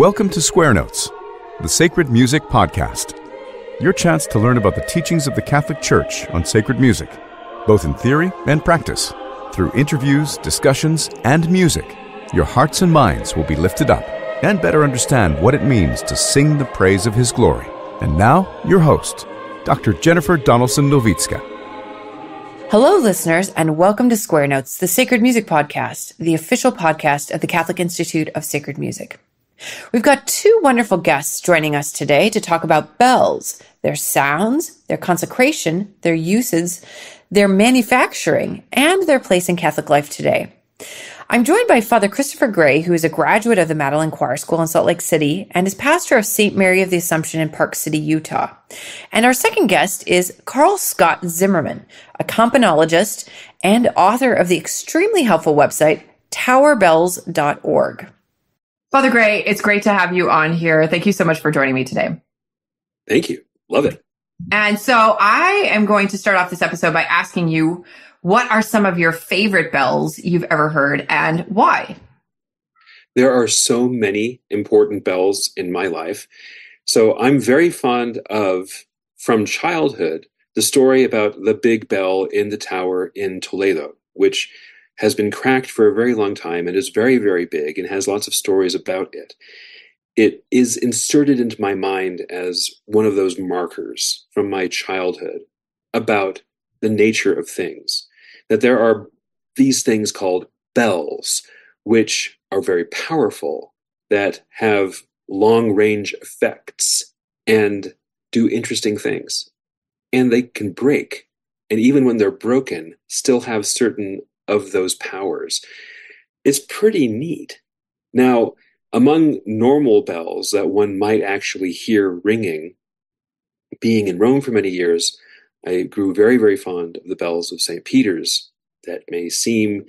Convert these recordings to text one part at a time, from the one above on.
Welcome to Square Notes, the Sacred Music Podcast. Your chance to learn about the teachings of the Catholic Church on sacred music, both in theory and practice. Through interviews, discussions, and music, your hearts and minds will be lifted up and better understand what it means to sing the praise of His glory. And now, your host, Dr. Jennifer Donelson Nowicka. Hello, listeners, and welcome to Square Notes, the Sacred Music Podcast, the official podcast of the Catholic Institute of Sacred Music. We've got two wonderful guests joining us today to talk about bells, their sounds, their consecration, their uses, their manufacturing, and their place in Catholic life today. I'm joined by Father Christopher Gray, who is a graduate of the Madeleine Choir School in Salt Lake City and is pastor of St. Mary of the Assumption in Park City, Utah. And our second guest is Carl Scott Zimmerman, a campanologist and author of the extremely helpful website towerbells.org. Father Gray, it's great to have you on here. Thank you so much for joining me today. Thank you. Love it. And so I am going to start off this episode by asking you what are some of your favorite bells you've ever heard and why? There are so many important bells in my life. So I'm very fond of, from childhood, the story about the big bell in the tower in Toledo, which has been cracked for a very long time and is very, very big and has lots of stories about it. It is inserted into my mind as one of those markers from my childhood about the nature of things that there are these things called bells, which are very powerful, that have long range effects and do interesting things. And they can break. And even when they're broken, still have certain of those powers. It's pretty neat. Now, among normal bells that one might actually hear ringing, being in Rome for many years, I grew very, very fond of the bells of St. Peter's. That may seem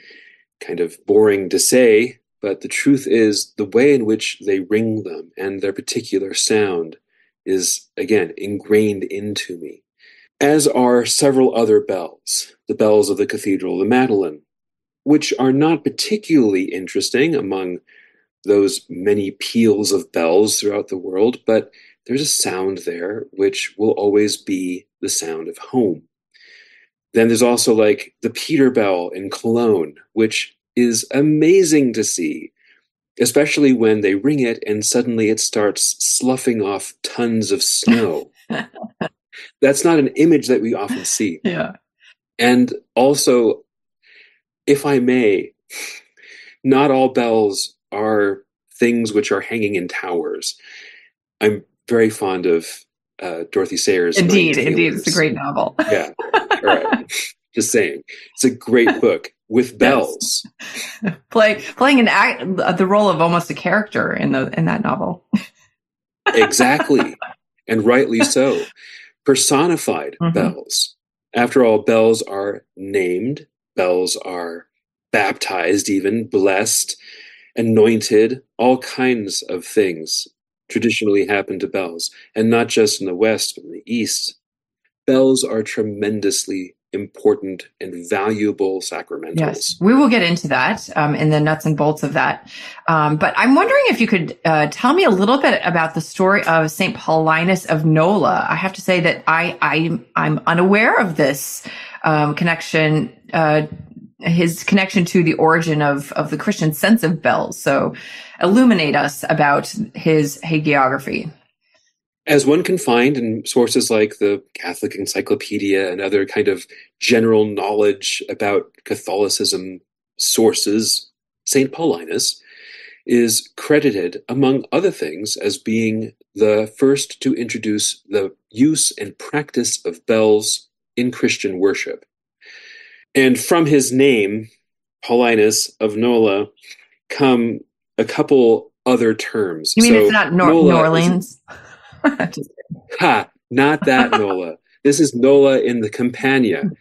kind of boring to say, but the truth is the way in which they ring them and their particular sound is, again, ingrained into me. As are several other bells, the bells of the Cathedral of the Madeleine, which are not particularly interesting among those many peals of bells throughout the world, but there's a sound there which will always be the sound of home. Then there's also like the Peter Bell in Cologne, which is amazing to see, especially when they ring it and suddenly it starts sloughing off tons of snow. That's not an image that we often see. Yeah. And also, if I may, not all bells are things which are hanging in towers. I'm very fond of uh, Dorothy Sayers. Indeed, indeed, it's a great novel. yeah, all right. Just saying, it's a great book with bells. Yes. Play, playing an act, the role of almost a character in the in that novel. exactly, and rightly so. Personified mm-hmm. bells. After all, bells are named. Bells are baptized, even blessed, anointed. All kinds of things traditionally happen to bells, and not just in the West, but in the East. Bells are tremendously important and valuable sacramentals. Yes, we will get into that um, in the nuts and bolts of that. Um, but I'm wondering if you could uh, tell me a little bit about the story of Saint Paulinus of Nola. I have to say that I, I I'm unaware of this um, connection. Uh, his connection to the origin of of the Christian sense of bells. So, illuminate us about his hagiography as one can find in sources like the Catholic Encyclopedia and other kind of general knowledge about Catholicism sources, St. Paulinus is credited, among other things, as being the first to introduce the use and practice of bells in Christian worship. And from his name, Paulinus of Nola, come a couple other terms. You mean so it's not Nor- Nola Orleans? Is, ha, not that Nola. This is Nola in the Campania.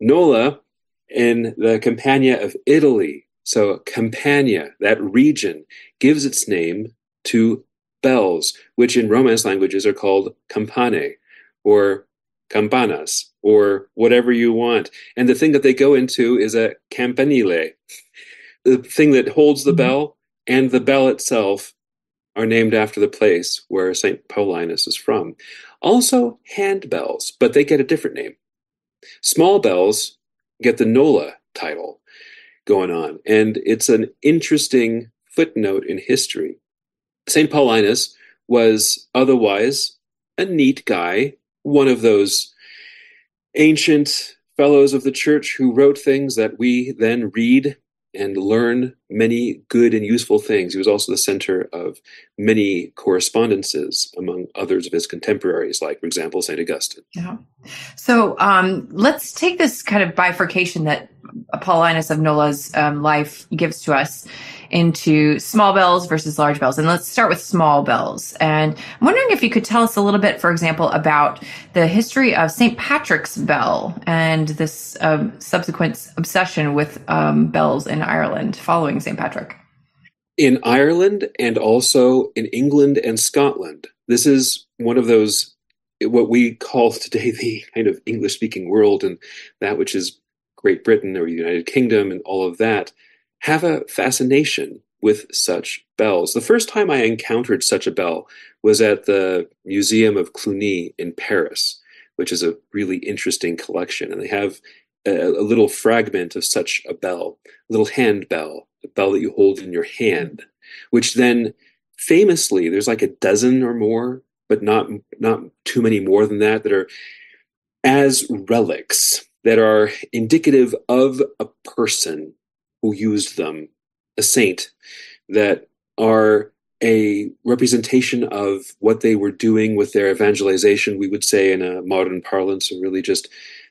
Nola in the Campania of Italy. So Campania, that region, gives its name to bells, which in Romance languages are called campane or campanas or whatever you want. And the thing that they go into is a campanile, the thing that holds the mm-hmm. bell and the bell itself are named after the place where St. Paulinus is from. Also, handbells, but they get a different name. Small bells get the Nola title going on, and it's an interesting footnote in history. St. Paulinus was otherwise a neat guy, one of those ancient fellows of the church who wrote things that we then read and learn many good and useful things. He was also the center of many correspondences among others of his contemporaries, like, for example, St. Augustine. Yeah. So um, let's take this kind of bifurcation that Paulinus of Nola's um, life gives to us into small bells versus large bells. And let's start with small bells. And I'm wondering if you could tell us a little bit, for example, about the history of St. Patrick's bell and this um, subsequent obsession with um, bells in Ireland following St. Patrick. In Ireland and also in England and Scotland, this is one of those what we call today the kind of English speaking world and that which is Great Britain or the United Kingdom and all of that have a fascination with such bells. The first time I encountered such a bell was at the Museum of Cluny in Paris, which is a really interesting collection. And they have a, a little fragment of such a bell, a little hand bell, a bell that you hold in your hand, which then famously, there's like a dozen or more, but not, not too many more than that, that are as relics that are indicative of a person who used them, a saint, that are a representation of what they were doing with their evangelization, we would say in a modern parlance, or really just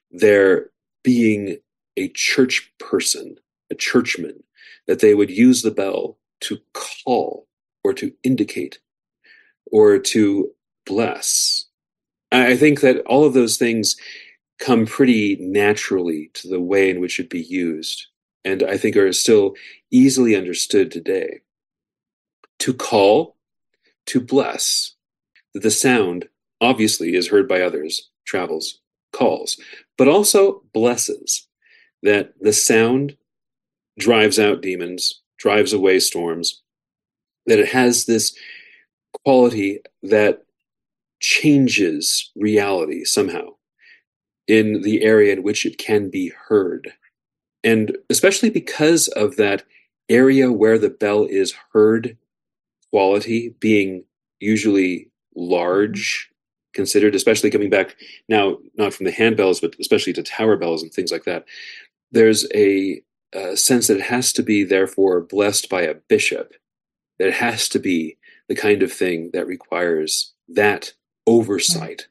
their being a church person, a churchman, that they would use the bell to call or to indicate or to bless. I think that all of those things come pretty naturally to the way in which it be used and I think are still easily understood today. To call, to bless, the sound obviously is heard by others, travels, calls, but also blesses, that the sound drives out demons, drives away storms, that it has this quality that changes reality somehow in the area in which it can be heard. And especially because of that area where the bell is heard quality being usually large considered, especially coming back now, not from the handbells, but especially to tower bells and things like that. There's a, a sense that it has to be, therefore, blessed by a bishop, that it has to be the kind of thing that requires that oversight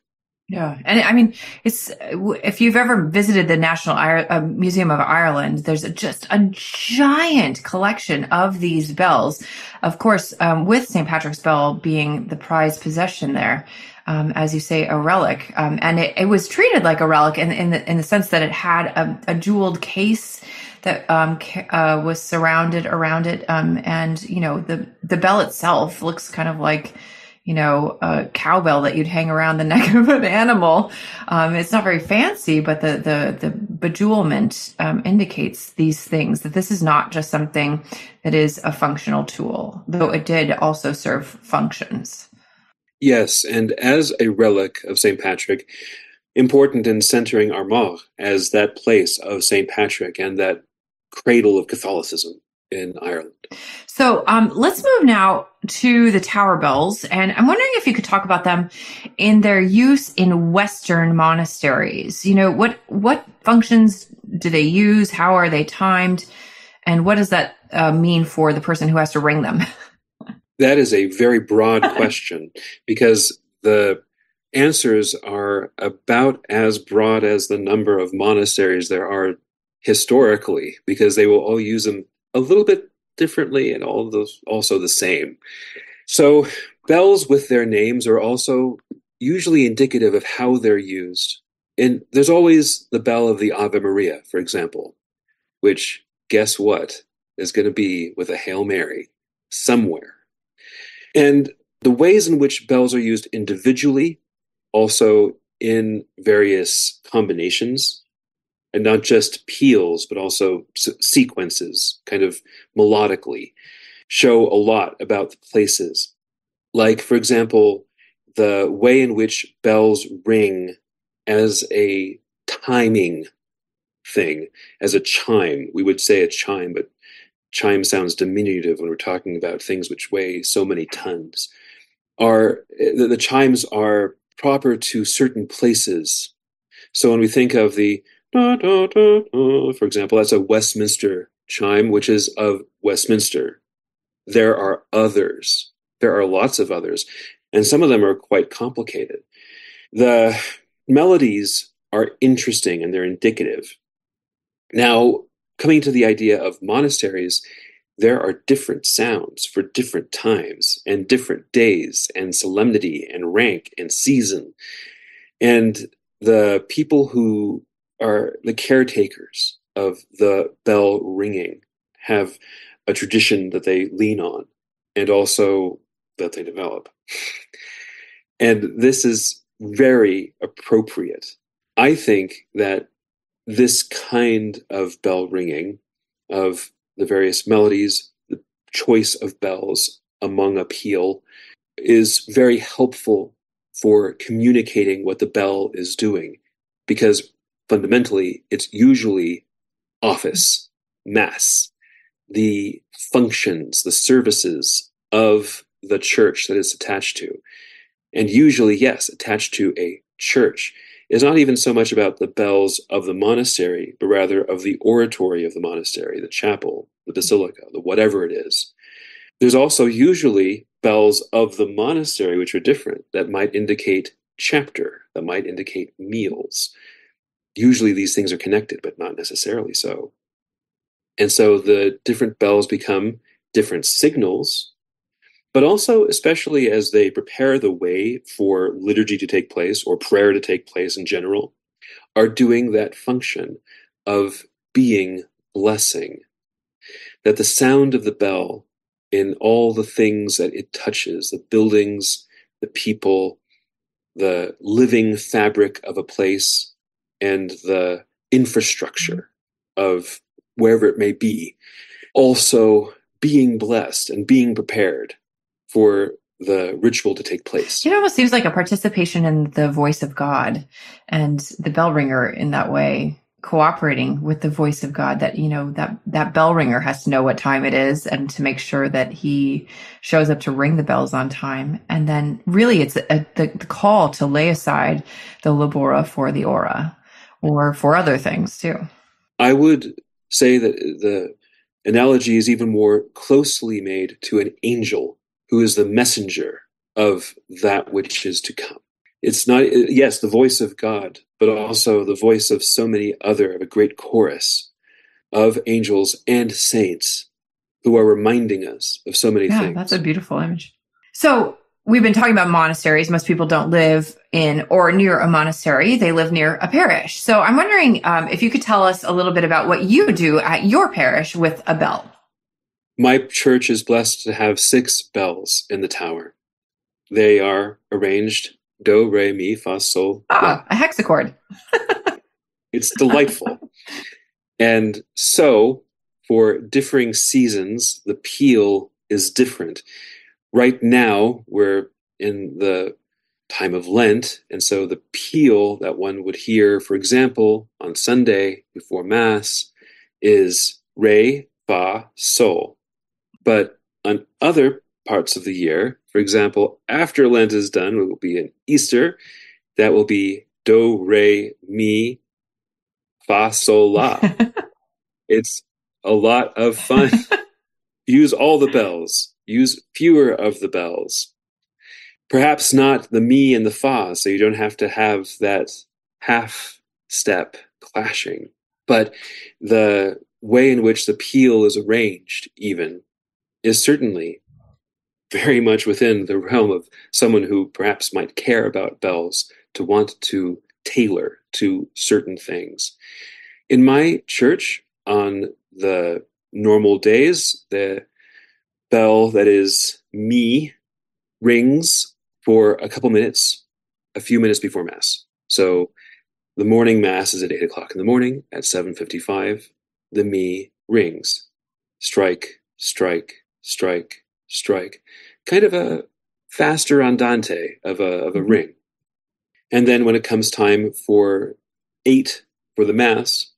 yeah, and I mean, it's if you've ever visited the National uh, Museum of Ireland, there's a, just a giant collection of these bells. Of course, um, with St. Patrick's Bell being the prized possession there, um, as you say, a relic, um, and it, it, was treated like a relic in in the in the sense that it had a, a jeweled case that um, uh, was surrounded around it, um, and you know the the bell itself looks kind of like you know, a cowbell that you'd hang around the neck of an animal. Um, it's not very fancy, but the the the bejewelment um, indicates these things that this is not just something that is a functional tool, though it did also serve functions. Yes, and as a relic of St. Patrick, important in centering Armagh as that place of St. Patrick and that cradle of Catholicism in Ireland. So um, let's move now to the tower bells, and I'm wondering if you could talk about them in their use in Western monasteries. You know, what what functions do they use? How are they timed? And what does that uh, mean for the person who has to ring them? that is a very broad question because the answers are about as broad as the number of monasteries there are historically because they will all use them a little bit differently and all those also the same. So bells with their names are also usually indicative of how they're used. And there's always the bell of the Ave Maria, for example, which guess what is going to be with a Hail Mary somewhere. And the ways in which bells are used individually, also in various combinations and not just peals, but also sequences, kind of melodically, show a lot about the places Like, for example, the way in which bells ring as a timing thing, as a chime. We would say a chime, but chime sounds diminutive when we're talking about things which weigh so many tons. Are the, the chimes are proper to certain places. So when we think of the da, da, da, for example, that's a Westminster chime, which is of Westminster. There are others. There are lots of others, and some of them are quite complicated. The melodies are interesting and they're indicative. Now, coming to the idea of monasteries, there are different sounds for different times and different days and solemnity and rank and season. And the people who are the caretakers of the bell ringing have a tradition that they lean on and also that they develop. and this is very appropriate. I think that this kind of bell ringing, of the various melodies, the choice of bells among a peal, is very helpful for communicating what the bell is doing because fundamentally it's usually office, mass, the functions, the services of the church that it's attached to. And usually, yes, attached to a church is not even so much about the bells of the monastery, but rather of the oratory of the monastery, the chapel, the basilica, the whatever it is. There's also usually bells of the monastery, which are different, that might indicate chapter, that might indicate meals. Usually these things are connected, but not necessarily so. And so the different bells become different signals but also especially as they prepare the way for liturgy to take place or prayer to take place in general, are doing that function of being blessing. That the sound of the bell in all the things that it touches, the buildings, the people, the living fabric of a place, and the infrastructure of wherever it may be, also being blessed and being prepared for the ritual to take place. It almost seems like a participation in the voice of God and the bell ringer in that way cooperating with the voice of God that you know that that bell ringer has to know what time it is and to make sure that he shows up to ring the bells on time. And then really it's a, the, the call to lay aside the labora for the ora or for other things too. I would say that the analogy is even more closely made to an angel who is the messenger of that which is to come. It's not, yes, the voice of God, but also the voice of so many other, of a great chorus of angels and saints who are reminding us of so many yeah, things. That's a beautiful image. So we've been talking about monasteries. Most people don't live in or near a monastery. They live near a parish. So I'm wondering um, if you could tell us a little bit about what you do at your parish with a bell. My church is blessed to have six bells in the tower. They are arranged do, re, mi, fa, sol. Ah, la. a hexachord. it's delightful. and so, for differing seasons, the peal is different. Right now, we're in the time of Lent, and so the peal that one would hear, for example, on Sunday before Mass, is re, fa, sol. But on other parts of the year, for example, after Lent is done, it will be an Easter. That will be do, re, mi, fa, sol, la. it's a lot of fun. use all the bells, use fewer of the bells. Perhaps not the mi and the fa, so you don't have to have that half step clashing. But the way in which the peal is arranged, even, is certainly very much within the realm of someone who perhaps might care about bells to want to tailor to certain things. In my church, on the normal days, the bell that is mi rings for a couple minutes, a few minutes before mass. So the morning mass is at eight o'clock in the morning. At seven fifty-five, the mi rings. Strike, strike, strike, strike. Kind of a faster andante of a, of a Mhm. ring. And then when it comes time for eight for the Mass,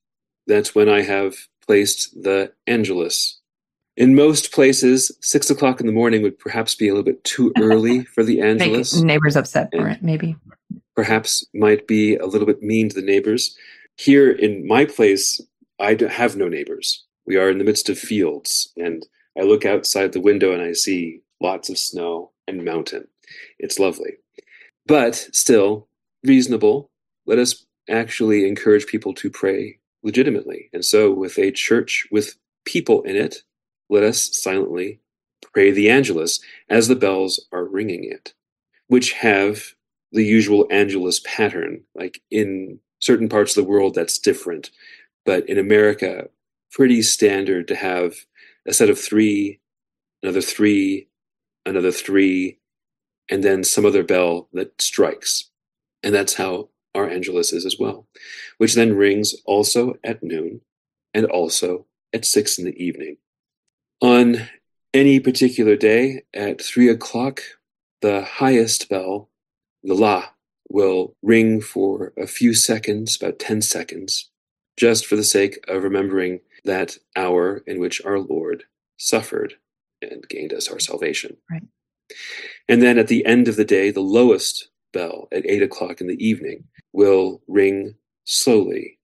that's when I have placed the Angelus. In most places, six o'clock in the morning would perhaps be a little bit too early for the Make Angelus. neighbors upset for it, maybe. Perhaps might be a little bit mean to the neighbors. Here in my place, I have no neighbors. We are in the midst of fields, and I look outside the window and I see lots of snow and mountain. It's lovely. But still, reasonable. Let us actually encourage people to pray legitimately. And so, with a church with people in it, let us silently pray the Angelus as the bells are ringing it, which have the usual Angelus pattern. Like in certain parts of the world, that's different. But in America, pretty standard to have a set of three, another three, another three, and then some other bell that strikes. And that's how our Angelus is as well, which then rings also at noon and also at six in the evening. On any particular day at three o'clock, the highest bell, the La, will ring for a few seconds, about 10 seconds, just for the sake of remembering that hour in which our Lord suffered and gained us our salvation. Right. And then at the end of the day, the lowest bell at eight o'clock in the evening will ring slowly.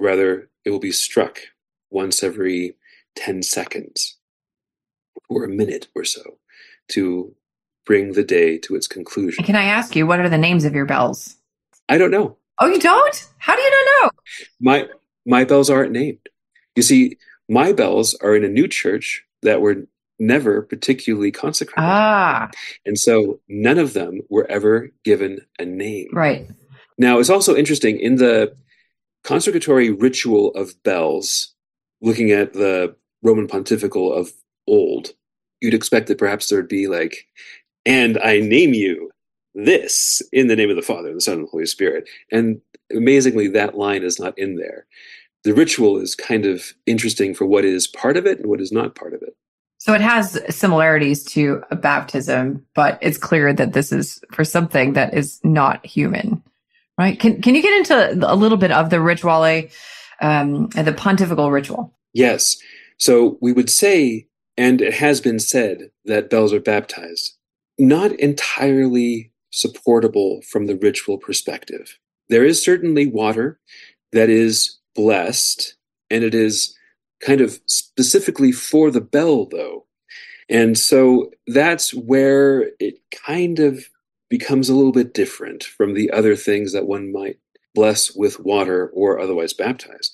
Rather, it will be struck once every 10 seconds or a minute or so to bring the day to its conclusion. Can I ask you, what are the names of your bells? I don't know. Oh, you don't? How do you not know? My my bells aren't named. You see, my bells are in a new church that were never particularly consecrated. Ah, And so none of them were ever given a name. right. Now, it's also interesting in the consecratory ritual of bells, looking at the Roman pontifical of old, you'd expect that perhaps there'd be like, and I name you this in the name of the Father, the Son, and the Holy Spirit. And amazingly, that line is not in there. The ritual is kind of interesting for what is part of it and what is not part of it. So it has similarities to a baptism, but it's clear that this is for something that is not human, right? Can Can you get into a little bit of the rituale, um, the pontifical ritual? Yes. So we would say, and it has been said, that bells are baptized. Not entirely supportable from the ritual perspective. There is certainly water that is blessed, and it is kind of specifically for the bell, though. And so that's where it kind of becomes a little bit different from the other things that one might bless with water or otherwise baptize,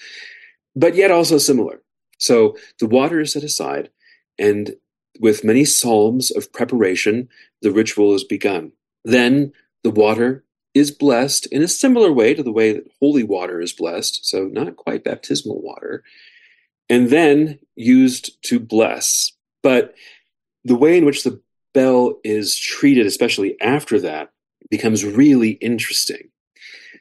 but yet also similar. So the water is set aside, and with many psalms of preparation, the ritual is begun. Then the water is blessed in a similar way to the way that holy water is blessed, so not quite baptismal water, and then used to bless. But the way in which the bell is treated, especially after that, becomes really interesting.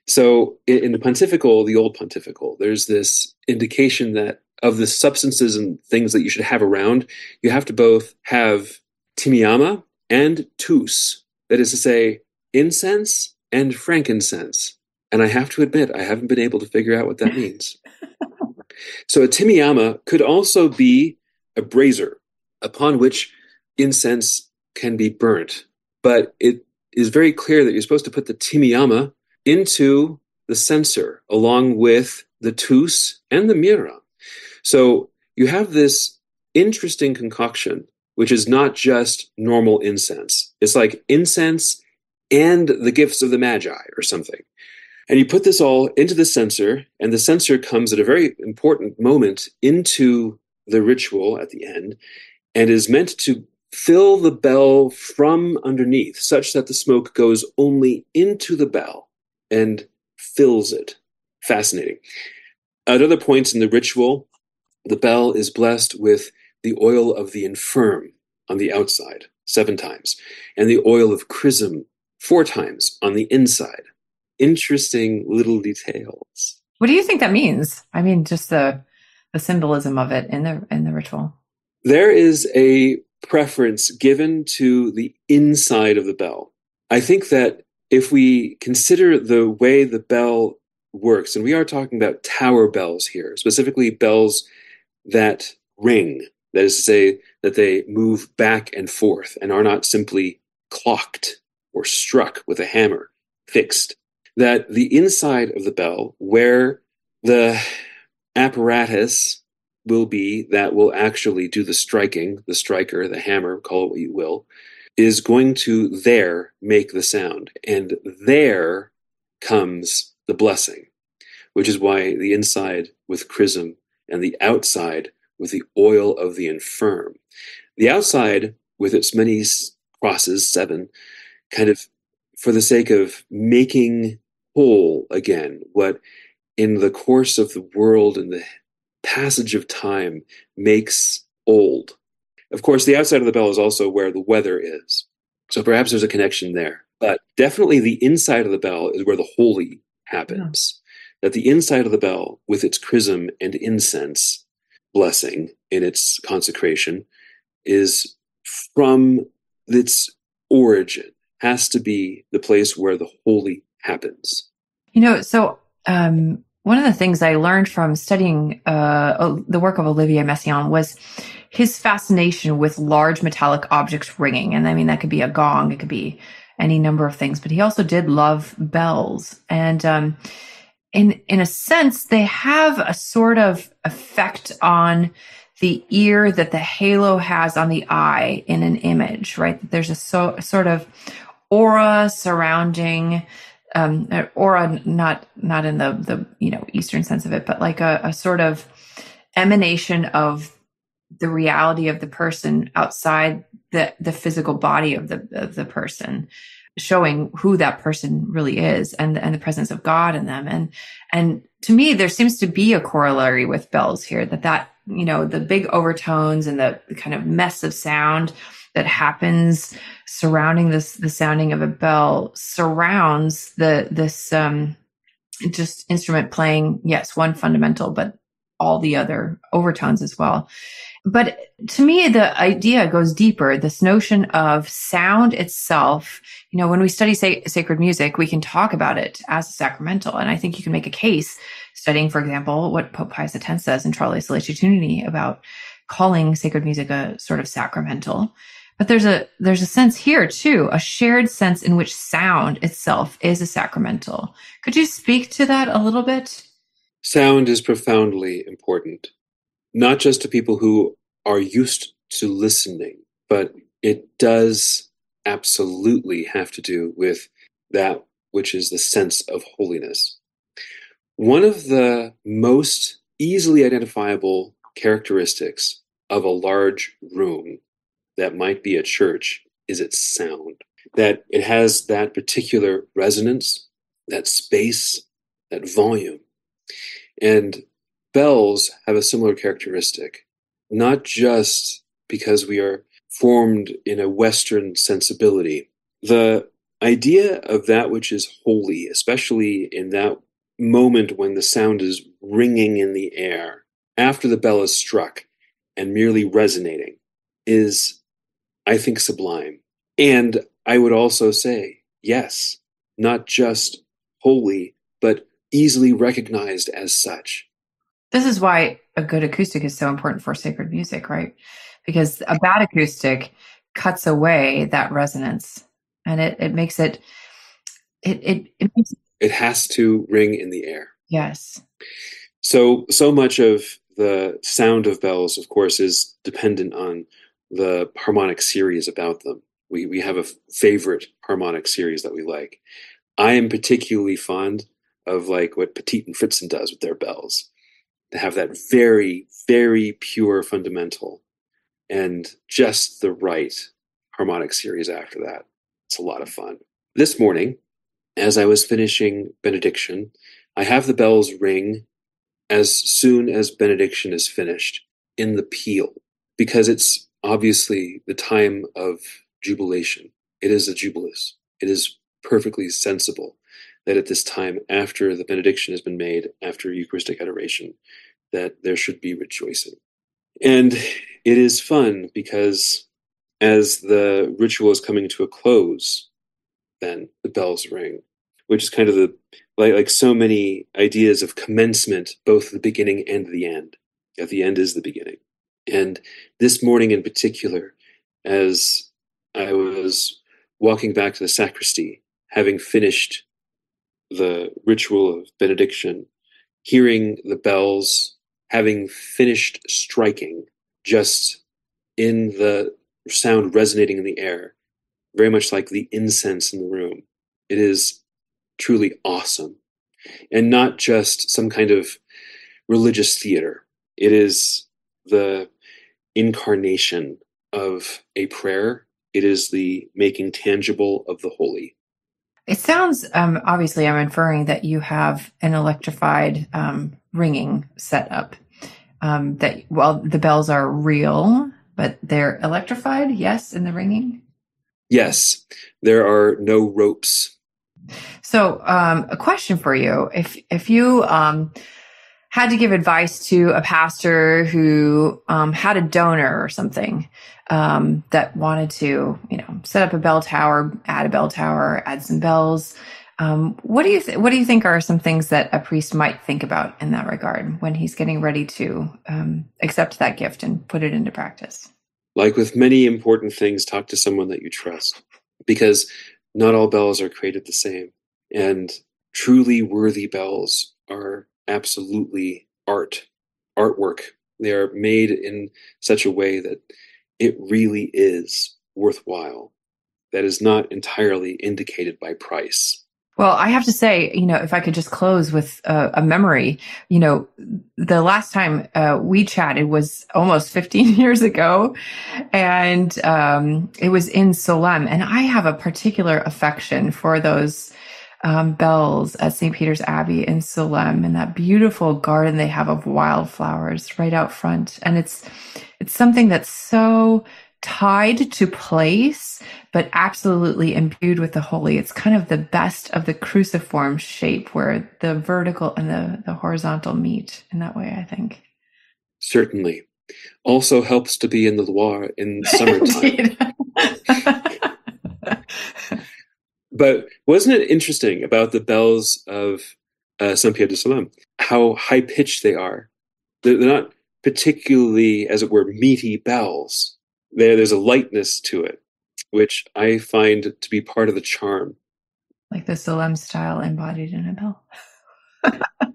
So in the pontifical, the old pontifical, there's this indication that of the substances and things that you should have around, you have to both have thymiama and tus. That is to say, incense and frankincense. And I have to admit, I haven't been able to figure out what that means. so a thymiama could also be a brazier upon which incense can be burnt. But it is very clear that you're supposed to put the thymiama into the censer along with the tus and the mira. So you have this interesting concoction, which is not just normal incense. It's like incense and the gifts of the Magi or something. And you put this all into the censer, and the censer comes at a very important moment into the ritual at the end and is meant to fill the bell from underneath such that the smoke goes only into the bell and fills it. Fascinating. At other points in the ritual, the bell is blessed with the oil of the infirm on the outside, seven times, and the oil of chrism, four times on the inside. Interesting little details. What do you think that means? I mean, just the the symbolism of it in the in the ritual. There is a preference given to the inside of the bell. I think that if we consider the way the bell works, and we are talking about tower bells here, specifically bells that ring, that is to say, that they move back and forth and are not simply clocked or struck with a hammer, fixed. That the inside of the bell, where the apparatus will be that will actually do the striking, the striker, the hammer, call it what you will, is going to there make the sound. And there comes the blessing, which is why the inside with chrism and the outside with the oil of the infirm. The outside with its many crosses, seven, kind of for the sake of making whole again what in the course of the world and the passage of time makes old. Of course, the outside of the bell is also where the weather is. So perhaps there's a connection there. But definitely the inside of the bell is where the holy happens. That the inside of the bell, with its chrism and incense blessing in its consecration, is from its origin, has to be the place where the holy happens. You know, so um, one of the things I learned from studying uh, the work of Olivier Messiaen was his fascination with large metallic objects ringing. And I mean, that could be a gong, it could be any number of things, but he also did love bells. And um, in, in a sense, they have a sort of effect on the ear that the halo has on the eye in an image, right? There's a so, sort of aura surrounding um, aura, not not in the the you know Eastern sense of it, but like a, a sort of emanation of the reality of the person outside the the physical body of the of the person showing who that person really is and and the presence of God in them. And and to me there seems to be a corollary with bells here that that you know the big overtones and the, kind of mess of sound that happens surrounding this the sounding of a bell surrounds the this um just instrument playing yes one fundamental but all the other overtones as well but to me the idea goes deeper this notion of sound itself you know when we study say, sacred music we can talk about it as a sacramental and i think you can make a case studying for example what pope pius x says in Tra le sollecitudini about calling sacred music a sort of sacramental but there's a there's a sense here too, a shared sense in which sound itself is a sacramental. Could you speak to that a little bit? Sound is profoundly important, not just to people who are used to listening, but it does absolutely have to do with that which is the sense of holiness. One of the most easily identifiable characteristics of a large room that might be a church is its sound. That it has that particular resonance, that space, that volume. And bells have a similar characteristic, not just because we are formed in a Western sensibility. The idea of that which is holy, especially in that moment when the sound is ringing in the air, after the bell is struck and merely resonating, is I think sublime. And I would also say, yes, not just holy, but easily recognized as such. This is why a good acoustic is so important for sacred music, right? Because a bad acoustic cuts away that resonance and it, it makes it it it it, makes it has to ring in the air. Yes. So so much of the sound of bells, of course, is dependent on the harmonic series about them. We, we have a favorite harmonic series that we like. I am particularly fond of like what Petit and Fritsen does with their bells. To have that very, very pure fundamental and just the right harmonic series after that. It's a lot of fun. This morning, as I was finishing benediction, I have the bells ring as soon as benediction is finished in the peal because it's obviously the time of jubilation. It is a jubilus. It is perfectly sensible that at this time, after the benediction has been made, after Eucharistic adoration, that there should be rejoicing. And it is fun because as the ritual is coming to a close, then the bells ring, which is kind of the like like so many ideas of commencement, both the beginning and the end. At the end is the beginning. And this morning in particular, as I was walking back to the sacristy, having finished the ritual of benediction, hearing the bells, having finished striking, just in the sound resonating in the air, very much like the incense in the room. It is truly awesome. And not just some kind of religious theater. It is the incarnation of a prayer. It is the making tangible of the holy. It sounds, um, obviously, I'm inferring that you have an electrified um, ringing set up. Um, that, well, the bells are real, but they're electrified, yes, in the ringing? Yes, there are no ropes. So, um, a question for you: if if you um, had to give advice to a pastor who um, had a donor or something um, that wanted to, you know, set up a bell tower, add a bell tower, add some bells. Um, what do you th- what do you think are some things that a priest might think about in that regard when he's getting ready to um, accept that gift and put it into practice? Like with many important things, talk to someone that you trust because not all bells are created the same, and truly worthy bells are absolutely art, artwork. They are made in such a way that it really is worthwhile. That is not entirely indicated by price. Well, I have to say, you know, if I could just close with a, a memory, you know, the last time uh, we chatted was almost 15 years ago, and um, it was in Solesmes. And I have a particular affection for those um, bells at St. Peter's Abbey in Solesmes and that beautiful garden they have of wildflowers right out front. And it's, it's something that's so tied to place, but absolutely imbued with the holy. It's kind of the best of the cruciform shape where the vertical and the, the horizontal meet in that way, I think. Certainly. Also helps to be in the Loire in summertime. But wasn't it interesting about the bells of uh, Saint Pierre de Solesmes? How high pitched they are. They're, they're, not particularly, as it were, meaty bells. There, there's a lightness to it, which I find to be part of the charm. Like the Solesmes style embodied in a bell.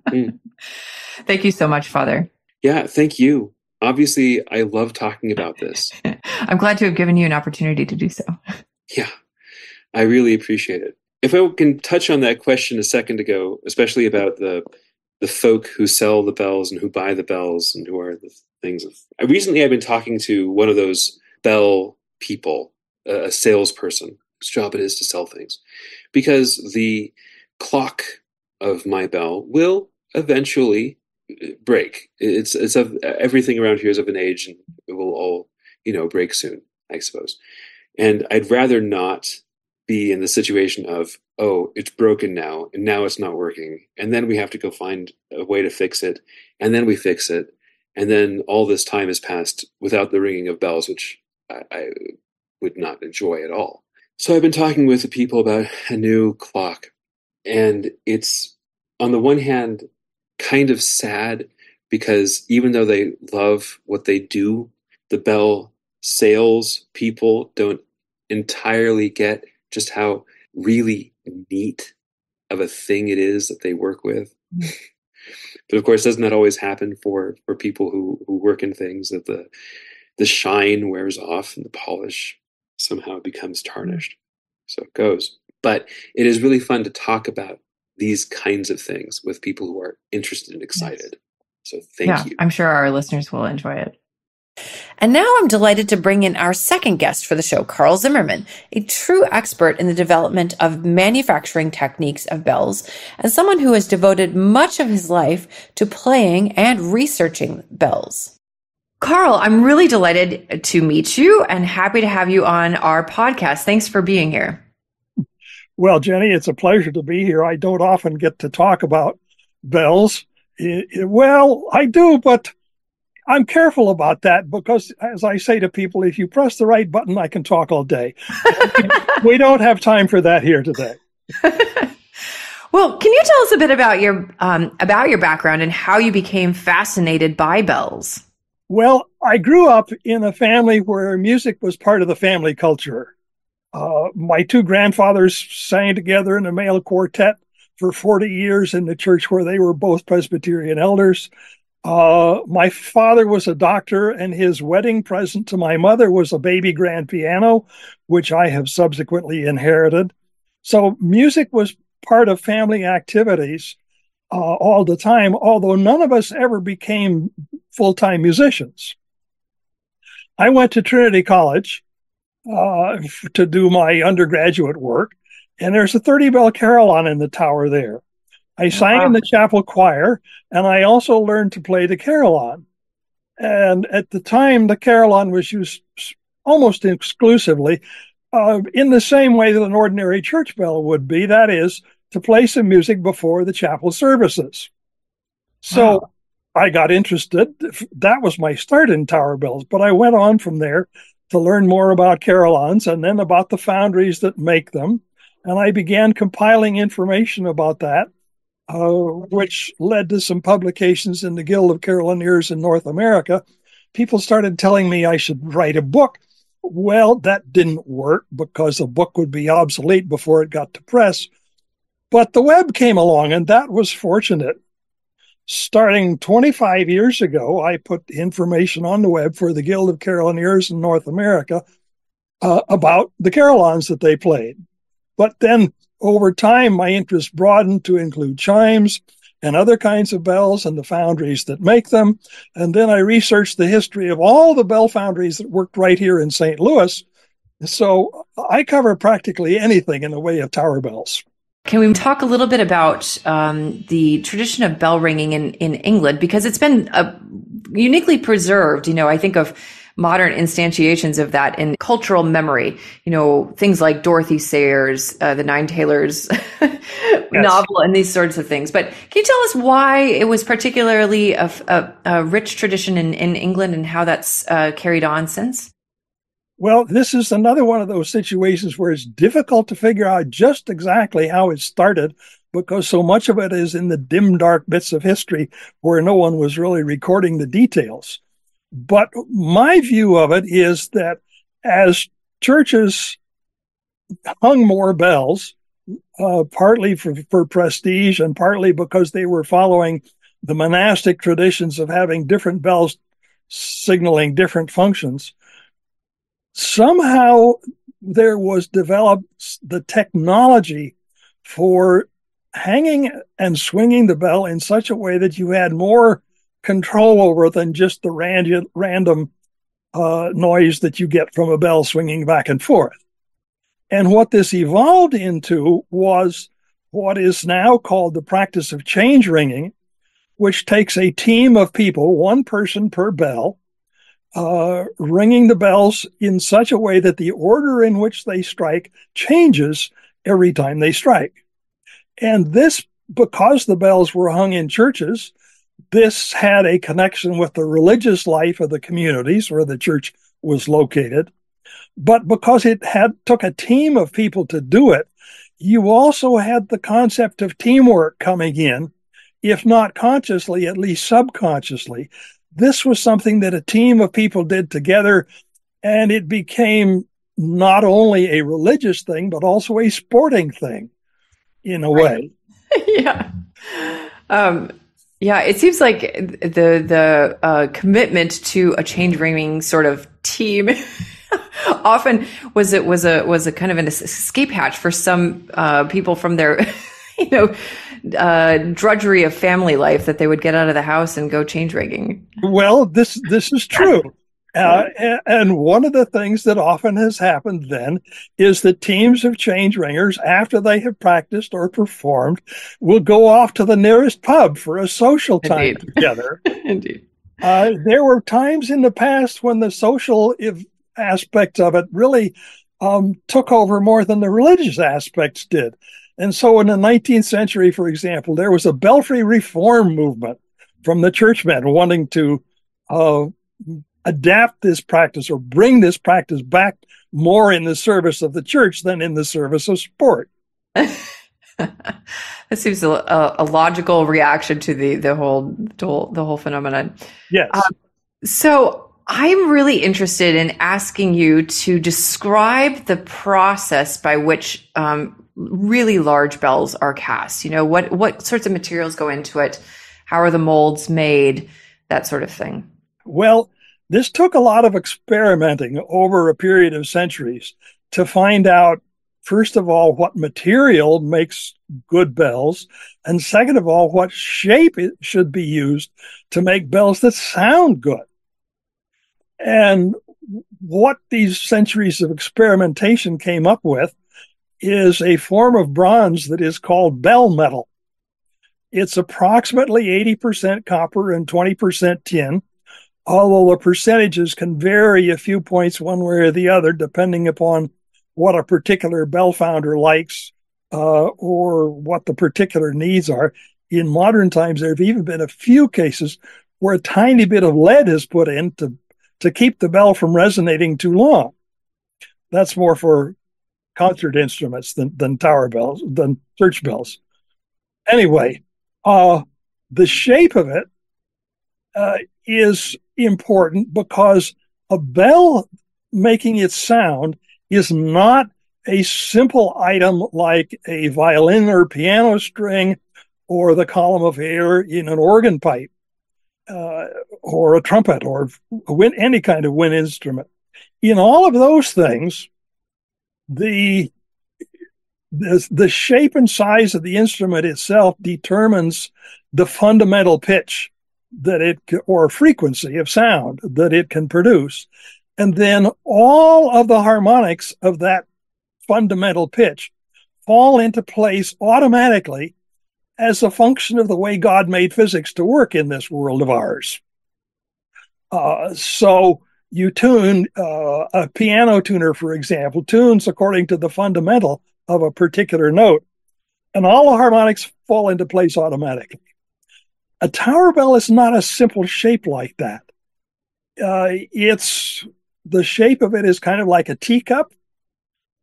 mm. Thank you so much, Father. Yeah, thank you. Obviously, I love talking about this. I'm glad to have given you an opportunity to do so. Yeah, I really appreciate it. If I can touch on that question a second ago, especially about the the folk who sell the bells and who buy the bells and who are the things. Of, recently, I've been talking to one of those bell people, a salesperson whose job it is to sell things, because the clock of my bell will eventually uh, break. It's it's of everything around here is of an age, and it will all you know break soon, I suppose. And I'd rather not be in the situation of oh it's broken now and now it's not working and then we have to go find a way to fix it and then we fix it and then all this time has passed without the ringing of bells which I, I would not enjoy at all. So i've been talking with the people about a new clock and it's on the one hand kind of sad because even though they love what they do the bell sales people don't entirely get just how really neat of a thing it is that they work with. Mm. but of course, doesn't that always happen for for people who who work in things that the the shine wears off and the polish somehow becomes tarnished. So it goes. But it is really fun to talk about these kinds of things with people who are interested and excited. Yes. So thank yeah, you. I'm sure our listeners will enjoy it. And now I'm delighted to bring in our second guest for the show, Carl Zimmerman, a true expert in the development of manufacturing techniques of bells and someone who has devoted much of his life to playing and researching bells. Carl, I'm really delighted to meet you and happy to have you on our podcast. Thanks for being here. Well, Jenny, it's a pleasure to be here. I don't often get to talk about bells. Well, I do, but I'm careful about that because, as I say to people, if you press the right button, I can talk all day. we don't have time for that here today. well, can you tell us a bit about your um, about your background and how you became fascinated by bells? Well, I grew up in a family where music was part of the family culture. Uh, my two grandfathers sang together in a male quartet for 40 years in the church where they were both Presbyterian elders. Uh, my father was a doctor, and his wedding present to my mother was a baby grand piano, which I have subsequently inherited. So, music was part of family activities uh, all the time, although none of us ever became full time musicians. I went to Trinity College uh, to do my undergraduate work, and there's a 30 bell carillon in the tower there. I sang wow. in the chapel choir, and I also learned to play the carillon. And at the time, the carillon was used almost exclusively uh, in the same way that an ordinary church bell would be that is, to play some music before the chapel services. So wow. I got interested. That was my start in tower bells, but I went on from there to learn more about carillons and then about the foundries that make them. And I began compiling information about that uh, which led to some publications in the Guild of Carillonneurs in North America. People started telling me I should write a book. Well, that didn't work because the book would be obsolete before it got to press. But the web came along, and that was fortunate. Starting 25 years ago, I put information on the web for the Guild of Carillonneurs in North America uh, about the carillons that they played. But then over time, my interest broadened to include chimes and other kinds of bells and the foundries that make them. And then I researched the history of all the bell foundries that worked right here in St. Louis. So I cover practically anything in the way of tower bells. Can we talk a little bit about um, the tradition of bell ringing in, in England? Because it's been uh, uniquely preserved. You know, I think of modern instantiations of that in cultural memory. You know, things like Dorothy Sayers, uh, the Nine Tailors yes. novel, and these sorts of things. But can you tell us why it was particularly a, a, a rich tradition in, in England and how that's uh, carried on since? Well, this is another one of those situations where it's difficult to figure out just exactly how it started because so much of it is in the dim, dark bits of history where no one was really recording the details. But my view of it is that as churches hung more bells, uh, partly for, for prestige and partly because they were following the monastic traditions of having different bells signaling different functions, somehow there was developed the technology for hanging and swinging the bell in such a way that you had more control over than just the random, random uh, noise that you get from a bell swinging back and forth. And what this evolved into was what is now called the practice of change ringing, which takes a team of people, one person per bell, uh, ringing the bells in such a way that the order in which they strike changes every time they strike. And this, because the bells were hung in churches, this had a connection with the religious life of the communities where the church was located. But because it had took a team of people to do it, you also had the concept of teamwork coming in, if not consciously, at least subconsciously. This was something that a team of people did together, and it became not only a religious thing, but also a sporting thing in a way. yeah. Um, yeah, it seems like the the uh, commitment to a change ringing sort of team often was it was a was a kind of an escape hatch for some uh, people from their you know uh, drudgery of family life that they would get out of the house and go change ringing. Well, this this is true. Uh, and one of the things that often has happened then is that teams of change ringers, after they have practiced or performed, will go off to the nearest pub for a social time Indeed. together. Indeed. Uh, there were times in the past when the social if, aspects of it really um, took over more than the religious aspects did. And so in the 19th century, for example, there was a belfry reform movement from the churchmen wanting to uh, adapt this practice or bring this practice back more in the service of the church than in the service of sport. that seems a, a, logical reaction to the the whole the whole, the whole phenomenon. Yes. Um, so I'm really interested in asking you to describe the process by which um, really large bells are cast. You know, what what sorts of materials go into it? How are the molds made? That sort of thing. Well, this took a lot of experimenting over a period of centuries to find out, first of all, what material makes good bells, and second of all, what shape it should be used to make bells that sound good. And what these centuries of experimentation came up with is a form of bronze that is called bell metal. It's approximately 80% copper and 20% tin, although the percentages can vary a few points one way or the other, depending upon what a particular bell founder likes uh, or what the particular needs are. In modern times, there have even been a few cases where a tiny bit of lead is put in to, to keep the bell from resonating too long. That's more for concert instruments than, than tower bells, than church bells. Anyway, uh, the shape of it uh, is important because a bell making its sound is not a simple item like a violin or piano string or the column of air in an organ pipe uh, or a trumpet or a wind, any kind of wind instrument. In all of those things, the, the the shape and size of the instrument itself determines the fundamental pitch that it or frequency of sound that it can produce and then all of the harmonics of that fundamental pitch fall into place automatically as a function of the way God made physics to work in this world of ours. Uh, so you tune uh, a piano tuner, for example, tunes according to the fundamental of a particular note, and all the harmonics fall into place automatically. A tower bell is not a simple shape like that. Uh, it's the shape of it is kind of like a teacup.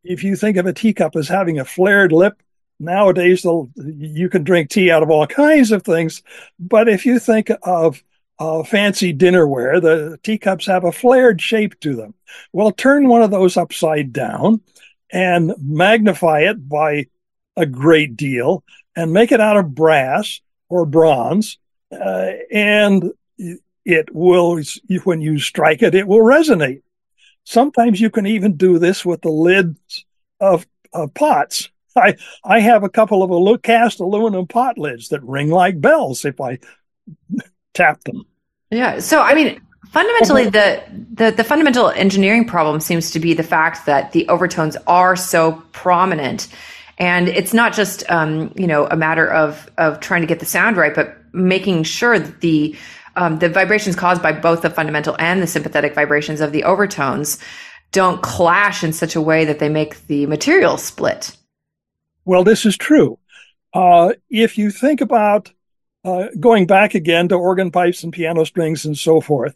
If you think of a teacup as having a flared lip, nowadays you can drink tea out of all kinds of things. But if you think of uh, fancy dinnerware, the teacups have a flared shape to them. Well, turn one of those upside down and magnify it by a great deal and make it out of brass or bronze. Uh, and it will, when you strike it, it will resonate. Sometimes you can even do this with the lids of, of pots. I, I have a couple of a cast aluminum pot lids that ring like bells if I tap them. Yeah. So, I mean, fundamentally, the, the, the fundamental engineering problem seems to be the fact that the overtones are so prominent. And it's not just, um, you know, a matter of, of trying to get the sound right, but making sure that the, um, the vibrations caused by both the fundamental and the sympathetic vibrations of the overtones don't clash in such a way that they make the material split. Well, this is true. Uh, if you think about uh, going back again to organ pipes and piano strings and so forth,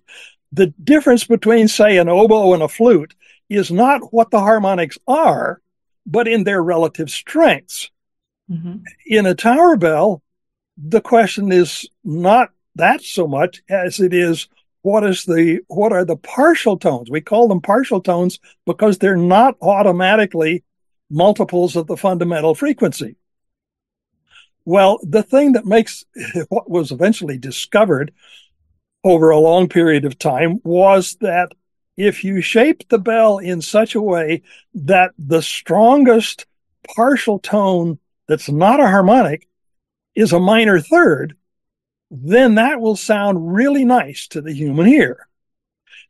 the difference between, say, an oboe and a flute is not what the harmonics are, but in their relative strengths. Mm-hmm. In a tower bell, the question is not that so much as it is what is the what are the partial tones? We call them partial tones because they're not automatically multiples of the fundamental frequency. Well, the thing that makes what was eventually discovered over a long period of time was that if you shape the bell in such a way that the strongest partial tone that's not a harmonic is a minor third, then that will sound really nice to the human ear.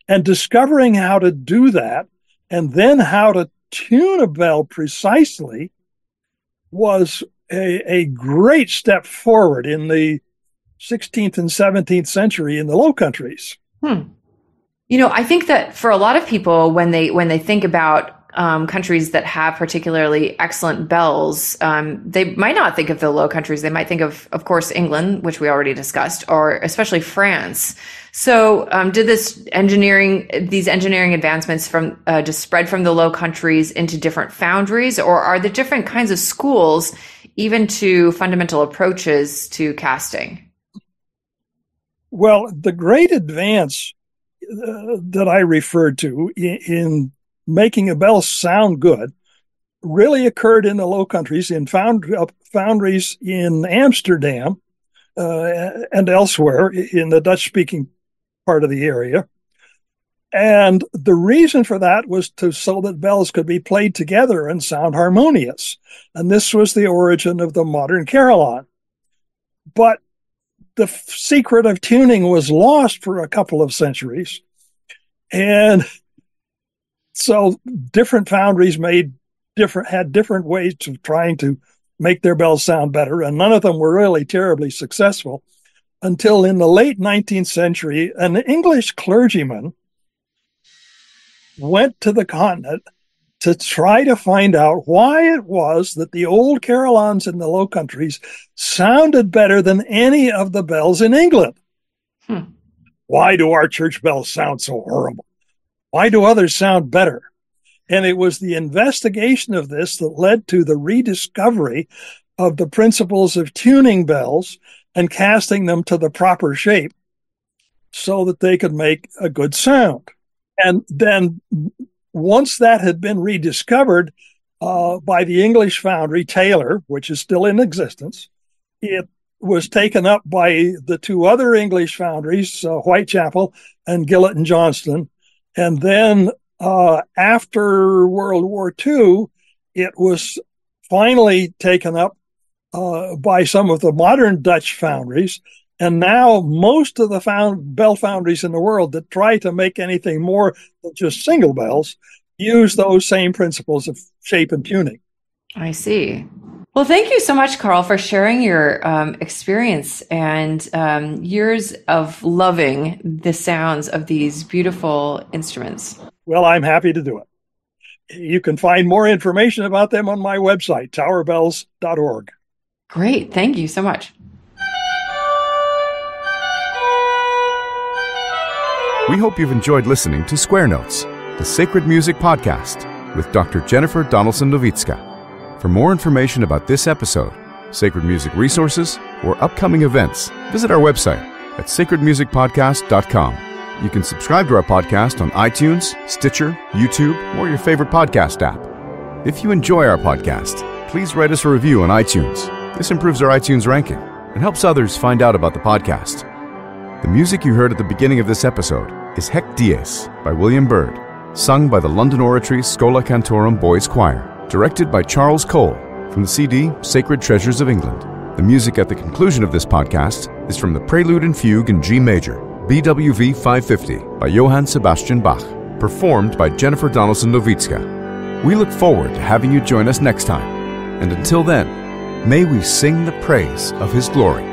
And discovering how to do that and then how to tune a bell precisely was a, a great step forward in the 16th and 17th century in the Low Countries. Hmm. You know, I think that for a lot of people, when they when they think about um, countries that have particularly excellent bells, um, they might not think of the Low Countries. They might think of, of course, England, which we already discussed, or especially France. So, um, did this engineering, these engineering advancements from uh, just spread from the Low Countries into different foundries, or are the different kinds of schools even to fundamental approaches to casting? Well, the great advance uh, that I referred to in, in, making a bell sound good really occurred in the Low Countries in found, uh, foundries in Amsterdam uh, and elsewhere in the Dutch speaking part of the area. And the reason for that was to so that bells could be played together and sound harmonious. And this was the origin of the modern carillon. But the secret of tuning was lost for a couple of centuries. And so different foundries made different, had different ways of trying to make their bells sound better. And none of them were really terribly successful until in the late 19th century, an English clergyman went to the continent to try to find out why it was that the old carillons in the Low Countries sounded better than any of the bells in England. Hmm. Why do our church bells sound so horrible? Why do others sound better? And it was the investigation of this that led to the rediscovery of the principles of tuning bells and casting them to the proper shape so that they could make a good sound. And then once that had been rediscovered uh, by the English foundry Taylor, which is still in existence, it was taken up by the two other English foundries, uh, Whitechapel and Gillett and Johnston. And then uh, after World War II, it was finally taken up uh, by some of the modern Dutch foundries. And now most of the found bell foundries in the world that try to make anything more than just single bells use those same principles of shape and tuning. I see. Well, thank you so much, Carl, for sharing your um, experience and um, years of loving the sounds of these beautiful instruments. Well, I'm happy to do it. You can find more information about them on my website, towerbells.org. Great. Thank you so much. We hope you've enjoyed listening to Square Notes, the Sacred Music Podcast with Dr. Jennifer Donelson Nowicka. For more information about this episode, sacred music resources, or upcoming events, visit our website at sacredmusicpodcast.com. You can subscribe to our podcast on iTunes, Stitcher, YouTube, or your favorite podcast app. If you enjoy our podcast, please write us a review on iTunes. This improves our iTunes ranking and helps others find out about the podcast. The music you heard at the beginning of this episode is Haec Dies by William Byrd, sung by the London Oratory Schola Cantorum Boys Choir, directed by Charles Cole from the CD Sacred Treasures of England. The music at the conclusion of this podcast is from the Prelude and Fugue in G Major, BWV 550 by Johann Sebastian Bach, performed by Jennifer Donelson Nowicka. We look forward to having you join us next time, and until then, may we sing the praise of His glory.